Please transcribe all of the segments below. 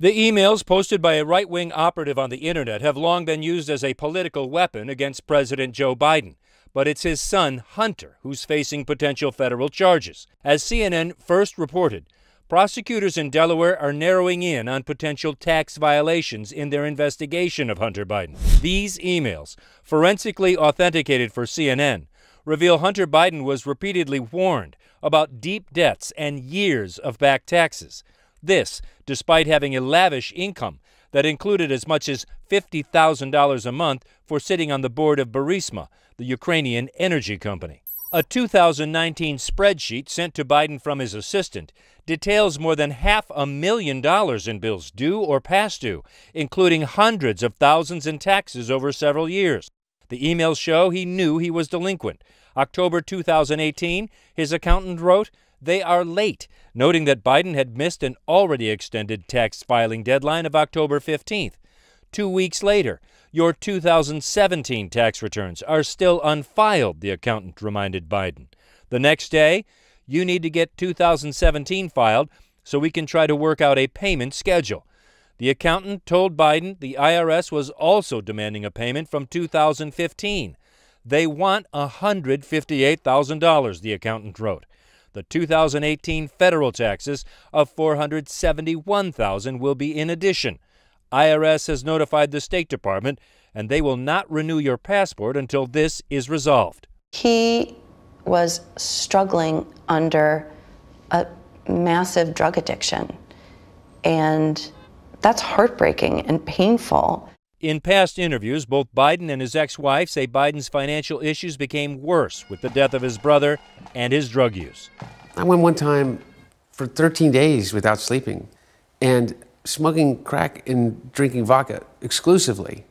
The emails posted by a right wing operative on the internet have long been used as a political weapon against President Joe Biden. But it's his son, Hunter, who's facing potential federal charges. As CNN first reported, prosecutors in Delaware are narrowing in on potential tax violations in their investigation of Hunter Biden. These emails, forensically authenticated for CNN, reveal Hunter Biden was repeatedly warned about deep debts and years of back taxes. This, despite having a lavish income that included as much as $50,000 a month for sitting on the board of Burisma, the Ukrainian energy company. A 2019 spreadsheet sent to Biden from his assistant details more than half a million dollars in bills due or past due, including hundreds of thousands in taxes over several years. The emails show he knew he was delinquent. October 2018, his accountant wrote, they are late, noting that Biden had missed an already extended tax filing deadline of October 15th. Two weeks later, your 2017 tax returns are still unfiled, the accountant reminded Biden. The next day, you need to get 2017 filed so we can try to work out a payment schedule. The accountant told Biden the IRS was also demanding a payment from 2015. They want $158,000, the accountant wrote. The 2018 federal taxes of 471,000 will be in addition. IRS has notified the State Department and they will not renew your passport until this is resolved. He was struggling under a massive drug addiction and that's heartbreaking and painful. In past interviews, both Biden and his ex wife say Biden's financial issues became worse with the death of his brother and his drug use. I went one time for 13 days without sleeping and smoking crack and drinking vodka exclusively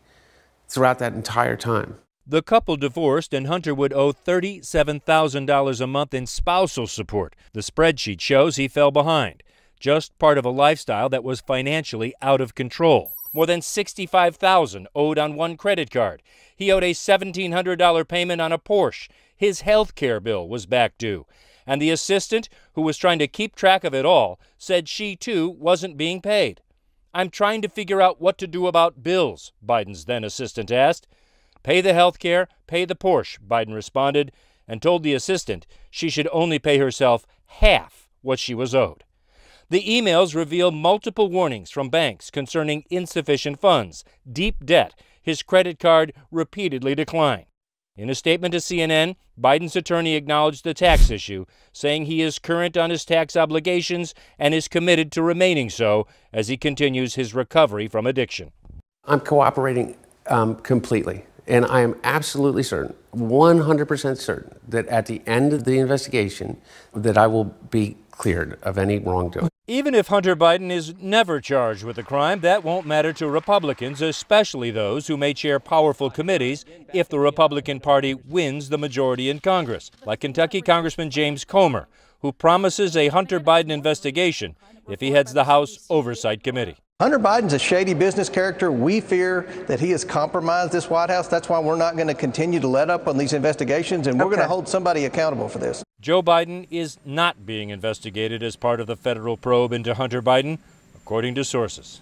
throughout that entire time. The couple divorced, and Hunter would owe $37,000 a month in spousal support. The spreadsheet shows he fell behind, just part of a lifestyle that was financially out of control more than 65000 owed on one credit card. He owed a $1,700 payment on a Porsche. His health care bill was back due. And the assistant, who was trying to keep track of it all, said she too wasn't being paid. I'm trying to figure out what to do about bills, Biden's then assistant asked. Pay the health care, pay the Porsche, Biden responded, and told the assistant she should only pay herself half what she was owed. The emails reveal multiple warnings from banks concerning insufficient funds, deep debt, his credit card repeatedly declined. In a statement to CNN, Biden's attorney acknowledged the tax issue, saying he is current on his tax obligations and is committed to remaining so as he continues his recovery from addiction. I'm cooperating um, completely, and I am absolutely certain, 100% certain, that at the end of the investigation, that I will be cleared of any wrongdoing. Even if Hunter Biden is never charged with a crime, that won't matter to Republicans, especially those who may chair powerful committees if the Republican Party wins the majority in Congress, like Kentucky Congressman James Comer, who promises a Hunter Biden investigation if he heads the House Oversight Committee. Hunter Biden's a shady business character. We fear that he has compromised this White House. That's why we're not going to continue to let up on these investigations, and we're okay. going to hold somebody accountable for this. Joe Biden is not being investigated as part of the federal probe into Hunter Biden, according to sources.